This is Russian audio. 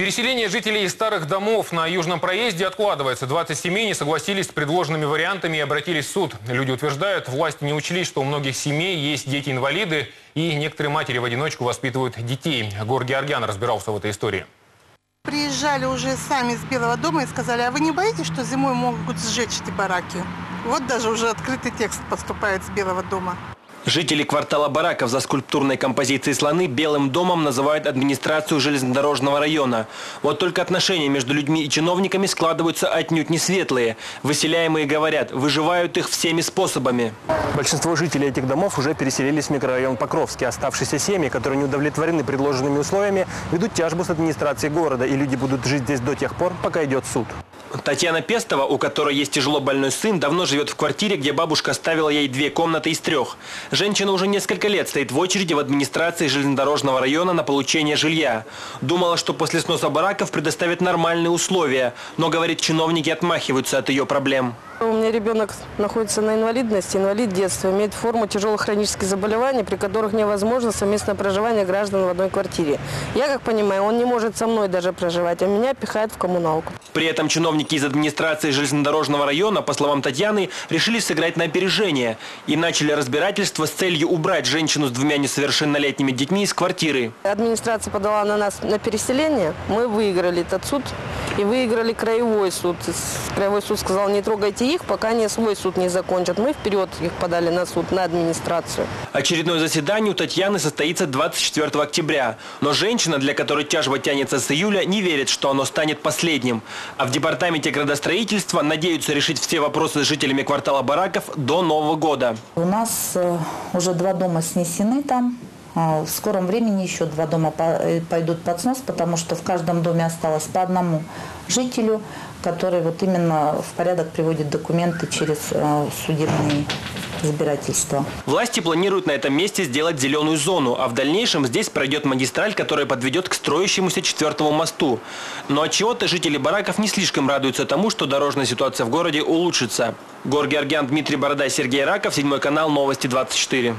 Переселение жителей из старых домов на Южном проезде откладывается. 20 семей не согласились с предложенными вариантами и обратились в суд. Люди утверждают, власти не учли, что у многих семей есть дети-инвалиды и некоторые матери в одиночку воспитывают детей. Гор Георгиан разбирался в этой истории. Приезжали уже сами из Белого дома и сказали, а вы не боитесь, что зимой могут сжечь эти бараки? Вот даже уже открытый текст поступает с Белого дома. Жители квартала бараков за скульптурной композицией слоны Белым домом называют администрацию железнодорожного района. Вот только отношения между людьми и чиновниками складываются отнюдь не светлые. Выселяемые говорят, выживают их всеми способами. Большинство жителей этих домов уже переселились в микрорайон Покровский. Оставшиеся семьи, которые не удовлетворены предложенными условиями, ведут тяжбу с администрацией города, и люди будут жить здесь до тех пор, пока идет суд. Татьяна Пестова, у которой есть тяжело больной сын, давно живет в квартире, где бабушка оставила ей две комнаты из трех. Женщина уже несколько лет стоит в очереди в администрации железнодорожного района на получение жилья. Думала, что после сноса бараков предоставят нормальные условия, но, говорит, чиновники отмахиваются от ее проблем. У меня ребенок находится на инвалидности, инвалид детства, имеет форму тяжелых хронических заболеваний, при которых невозможно совместное проживание граждан в одной квартире. Я, как понимаю, он не может со мной даже проживать, а меня пихает в коммуналку. При этом чиновники из администрации железнодорожного района, по словам Татьяны, решили сыграть на опережение и начали разбирательство с целью убрать женщину с двумя несовершеннолетними детьми из квартиры. Администрация подала на нас на переселение, мы выиграли этот суд и выиграли краевой суд. Краевой суд сказал, не трогайте их, пока они свой суд не закончат. Мы вперед их подали на суд, на администрацию. Очередное заседание у Татьяны состоится 24 октября. Но женщина, для которой тяжба тянется с июля, не верит, что оно станет последним. А в департаменте градостроительства надеются решить все вопросы с жителями квартала бараков до Нового года. У нас э, уже два дома снесены там. А В скором времени еще два дома э, пойдут под снос, потому что в каждом доме осталось по одному жителю, который вот именно в порядок приводит документы через э, судебные разбирательства. Власти планируют на этом месте сделать зеленую зону, а в дальнейшем здесь пройдет магистраль, которая подведет к строящемуся четвертому мосту. Но от чего-то жители бараков не слишком радуются тому, что дорожная ситуация в городе улучшится. Гор Георгиан, Дмитрий Бородай, Сергей Раков, Седьмой канал, Новости 24.